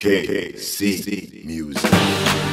KC Music.